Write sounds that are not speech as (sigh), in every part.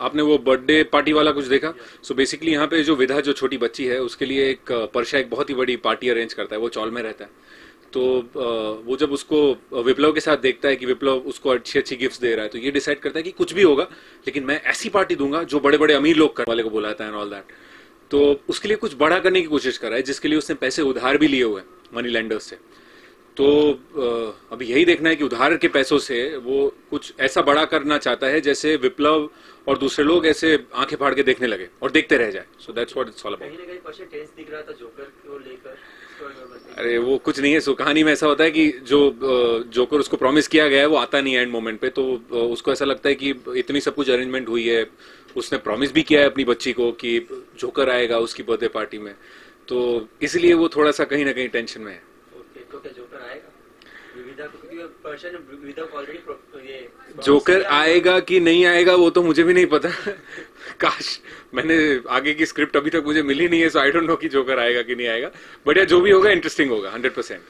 आपने वो birthday party वाला कुछ देखा? सो बेसिकली यहाँ पे जो विधा, जो छोटी बच्ची है, उसके लिए एक परशा एक बहुत ही बड़ी पार्टी अरेंज करता है, वो चौल में रहता है। तो वो जब उसको विप्लव के साथ देखता है कि विप्लव उसको अच्छी अच्छी गिफ्ट्स दे रहा है तो ये डिसाइड करता है कि कुछ भी होगा, लेकिन मैं ऐसी पार्टी दूँगा जो बड़े बड़े अमीर लोग वाले को बुलाता है एंड ऑल दैट तो उसके लिए कुछ बड़ा करने की कोशिश कर रहा है, जिसके लिए उसने पैसे उधार भी लिए हुए मनी लेंडर्स से। तो अभी यही देखना है कि उधार के पैसों से वो कुछ ऐसा बड़ा करना चाहता है जैसे विप्लव और दूसरे लोग ऐसे आँखें फाड़ के देखने लगे और देखते रह जाए। So that's what it's all about कहीं ना कहीं टेंस दिख रहा था जोकर को लेकर इसके बारे में बताइए। अरे वो कुछ नहीं है सो कहानी में ऐसा होता है कि जो जोकर उसको प्रॉमिस किया गया है वो आता नहीं है एंड मोमेंट पे तो उसको ऐसा लगता है कि इतनी सब कुछ अरेंजमेंट हुई है उसने प्रॉमिस भी किया है अपनी बच्ची को कि जोकर आएगा उसकी बर्थडे पार्टी में। तो इसलिए वो थोड़ा सा कहीं ना कहीं टेंशन में है ओके तो क्या जोकर आएगा विविधा को क्योंकि पर्सन ने विविधा को ऑलरेडी ये जोकर आएगा कि नहीं आएगा वो तो मुझे भी नहीं पता। (laughs) काश मैंने आगे की स्क्रिप्ट अभी तक मुझे मिली नहीं है सो आई डोंट नो कि जोकर आएगा कि नहीं आएगा। बट या जो भी होगा इंटरेस्टिंग होगा हंड्रेड परसेंट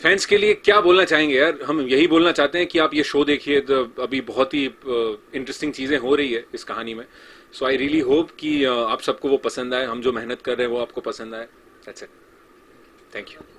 फैंस के लिए क्या बोलना चाहेंगे यार? हम यही बोलना चाहते हैं कि आप ये शो देखिए तो अभी बहुत ही इंटरेस्टिंग चीज़ें हो रही है इस कहानी में। सो आई रियली होप कि uh, आप सबको वो पसंद आए हम जो मेहनत कर रहे हैं वो आपको पसंद आए। That's Thank you.